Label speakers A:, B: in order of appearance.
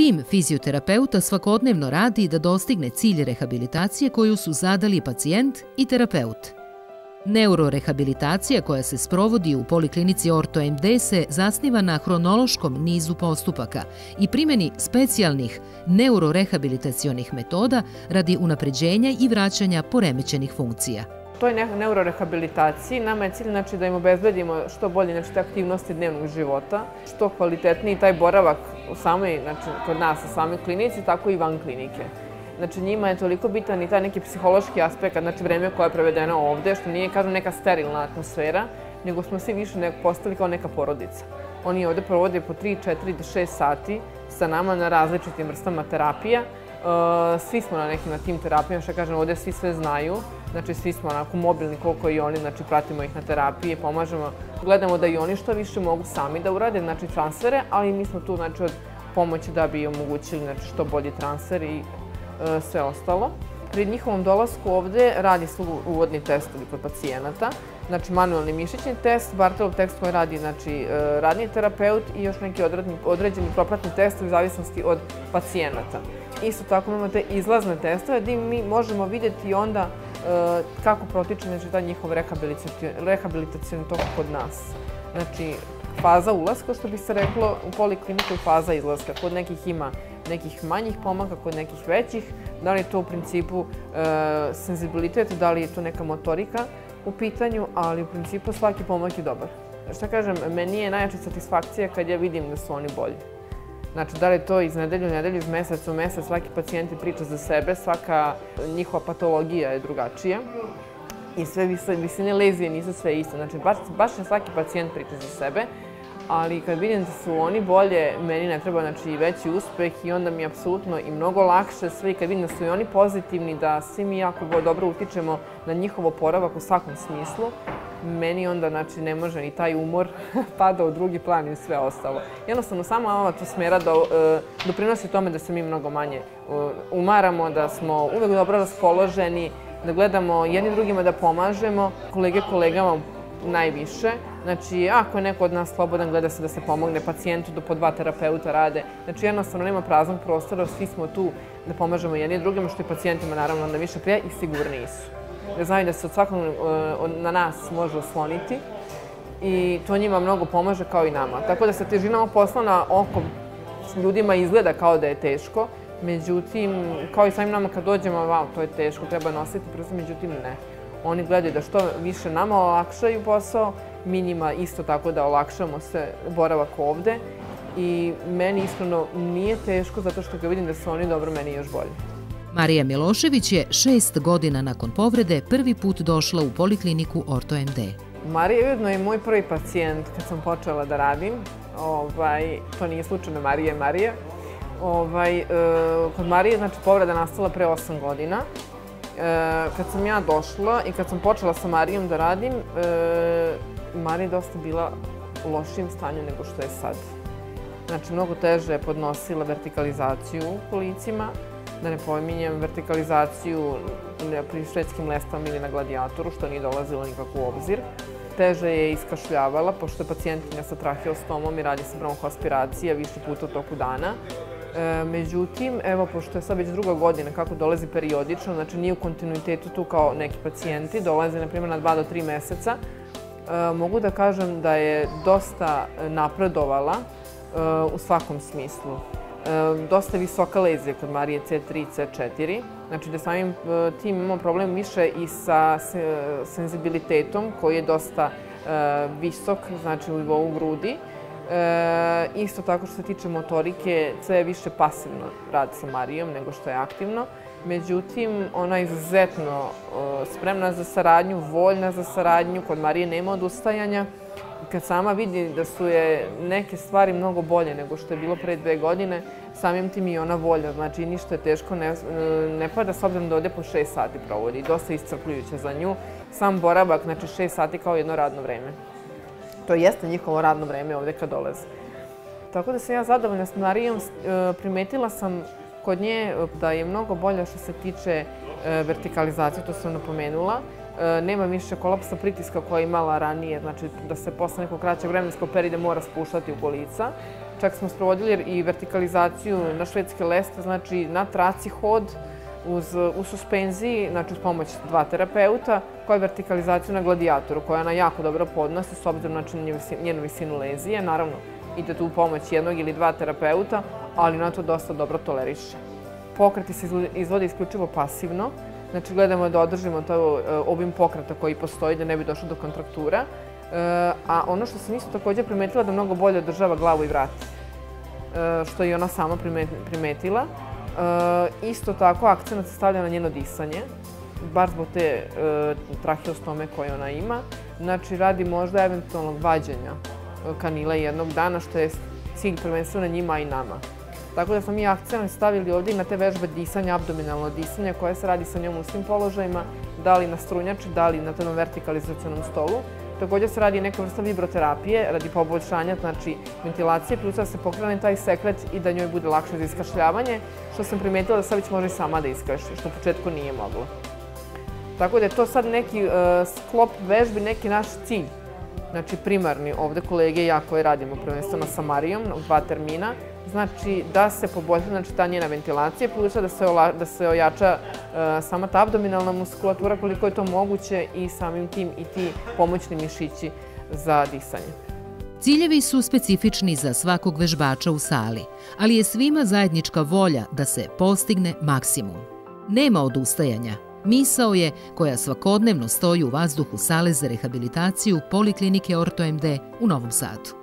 A: Tim fizioterapeuta svakodnevno radi da dostigne cilj rehabilitacije koju su zadali pacijent i terapeut. Neurorehabilitacija koja se sprovodi u poliklinici Orto MD se zasniva na hronološkom nizu postupaka i primjeni specijalnih neurorehabilitacionih metoda radi unapređenja i vraćanja poremećenih funkcija
B: toj neurorehabilitaciji nama je cilj znači, da im obezbedimo što bolje znači, te aktivnosti dnevnog života, što kvalitetniji taj boravak u samoj, znači, kod nas u samoj klinici, tako i van klinike. Znači, njima je toliko bitan i taj neki psihološki aspekt, znači vreme koje je prevedeno ovde, što nije, kažem, neka sterilna atmosfera, nego smo svi više nek postali kao neka porodica. Oni ovde provode po 3, 4 do 6 sati sa nama na različitim vrstama terapija. E, svi smo na nekim na tim terapijama, što kažem, ovde svi sve znaju. Znači, svi smo onako mobilni koliko i oni, znači pratimo ih na terapije, pomažemo, gledamo da i oni što više mogu sami da urade, znači transfere, ali mi smo tu, znači, od pomoći da bi omogućili, znači, što bolji transfer i e, sve ostalo. Pri njihovom dolasku ovde radi su uvodni testovi kod pacijenata, znači manualni mišićni test, Bartelov test koji radi znači, e, radni terapeut i još neki određeni propratni testovi u zavisnosti od pacijenata. Isto tako imamo te izlazne testove gde mi možemo vidjeti onda e, kako protiče znači, ta njihov rehabilitacijni tok kod nas. Znači, faza ulaska, što bi se reklo, u polikliniku i faza izlaska. Kod nekih ima nekih manjih pomaka, kod nekih većih, da li je to u principu e, senzibilitet, da li je to neka motorika u pitanju, ali u principu svaki pomak je dobar. Šta kažem, meni je najjača satisfakcija kad ja vidim da su oni bolji. Znači, da li je to iz nedelju u nedelju, iz meseca u mesec, svaki pacijent priča za sebe, svaka njihova patologija je drugačija i sve visine lezije nisu sve isto. Znači, baš, baš svaki pacijent priča za sebe, ali kad vidim da su oni bolje, meni ne treba znači, veći uspeh i onda mi je apsolutno i mnogo lakše sve i kad vidim da su i oni pozitivni, da svi mi jako dobro utičemo na njihov oporavak u svakom smislu, meni onda znači, ne može ni taj umor pada u drugi plan i sve ostalo. Jednostavno, sama ova atmosfera do, e, doprinosi tome da se mi mnogo manje e, umaramo, da smo uvek dobro raspoloženi, da gledamo jedni drugima da pomažemo, kolege kolegama najviše. Znači, ako je neko od nas slobodan, gleda se da se pomogne pacijentu, da po dva terapeuta rade. Znači, jednostavno nema praznog prostora, svi smo tu da pomažemo jedni drugima, što i pacijentima naravno onda više prija i sigurniji su. Da znaju da se od svakog e, na nas može osloniti i to njima mnogo pomaže kao i nama. Tako da se težina ovog posla na oko ljudima izgleda kao da je teško, međutim, kao i samim nama kad dođemo, wow, to je teško, treba nositi, prosto međutim ne. Oni gledaju da što više nama olakšaju posao, mi njima isto tako da olakšamo se boravak ovde i meni iskreno nije teško zato što ga vidim da su oni dobro, meni još bolje.
A: Marija Milošević je šest godina nakon povrede prvi put došla u polikliniku Orto MD.
B: Marija je ujedno i moj prvi pacijent kad sam počela da radim. Ovaj, to nije slučajno Marija Marija. Ovaj, e, kod Marije, znači, povreda nastala pre 8 godina. E, kad sam ja došla i kad sam počela sa Marijom da radim, e, Marija je dosta bila u lošijem stanju nego što je sad. Znači, mnogo teže je podnosila vertikalizaciju u kolicima, da ne pominjem vertikalizaciju pri švedskim lestama ili na gladijatoru, što nije dolazilo nikako u obzir. Teže je iskašljavala, pošto je pacijentinja sa traheostomom i radi se bronhoaspiracija više puta u toku dana. E, međutim, evo, pošto je sad već druga godina kako dolazi periodično, znači nije u kontinuitetu tu kao neki pacijenti, dolaze na primjer na dva do tri meseca, e, mogu da kažem da je dosta napredovala e, u svakom smislu. E, dosta visoka lezija kod Marije C3 i C4, znači da samim e, tim imamo problem više i sa senzibilitetom koji je dosta e, visok, znači u nivou grudi. E, isto tako što se tiče motorike, sve je više pasivno rad sa Marijom nego što je aktivno. Međutim, ona je izuzetno e, spremna za saradnju, voljna za saradnju. Kod Marije nema odustajanja. Kad sama vidi da su je neke stvari mnogo bolje nego što je bilo pre dve godine, samim tim i ona volja. Znači, ništa je teško, ne, ne pada s obzirom da ovde po šest sati provodi. Dosta iscrpljujuće za nju. Sam boravak, znači šest sati kao jedno radno vreme to jeste njihovo radno vreme ovde kad dolaze. Tako da sam ja zadovoljna s Marijom. E, primetila sam kod nje e, da je mnogo bolja što se tiče e, vertikalizacije, to sam napomenula. E, nema više kolapsa pritiska koja je imala ranije, znači da se posle nekog kraćeg vremenskog perioda mora spuštati u kolica. Čak smo sprovodili i vertikalizaciju na švedske leste, znači na traci hod, uz, u suspenziji, znači uz pomoć dva terapeuta, koja je vertikalizaciju na gladijatoru, koja ona jako dobro podnosi s obzirom znači, na njenu visinu lezije. Naravno, ide tu u pomoć jednog ili dva terapeuta, ali na to dosta dobro toleriše. Pokreti se izvode isključivo pasivno, znači gledamo da održimo to e, obim pokreta koji postoji da ne bi došlo do kontraktura. E, a ono što sam isto takođe primetila da mnogo bolje održava glavu i vrat, e, što je ona sama primetila. Isto tako, akcenat se stavlja na njeno disanje, bar zbog te traheostome koje ona ima. Znači, radi možda eventualnog vađenja kanila jednog dana, što je cilj prvenstveno njima i nama. Tako da smo mi akcent stavili ovdje i na te vežbe disanja, abdominalno disanje, koje se radi sa njom u svim položajima, da li na strunjači, da li na tom vertikalizacijonom stolu. Također se radi neka vrsta vibroterapije radi poboljšanja znači, ventilacije, plus da se pokrene taj sekret i da njoj bude lakše za iskašljavanje, što sam primetila da sad već može i sama da iskaši, što u početku nije moglo. Tako da je to sad neki uh, sklop vežbi, neki naš cilj znači primarni ovde kolege i ja koji radimo prvenstveno sa Marijom u dva termina, znači da se poboljša znači, ta njena ventilacija, plus da se, da se ojača uh, sama ta abdominalna muskulatura koliko je to moguće i samim tim i ti pomoćni mišići za disanje.
A: Ciljevi su specifični za svakog vežbača u sali, ali je svima zajednička volja da se postigne maksimum. Nema odustajanja, Misao je koja svakodnevno stoji u vazduhu sale za rehabilitaciju Poliklinike Orto MD u Novom Sadu.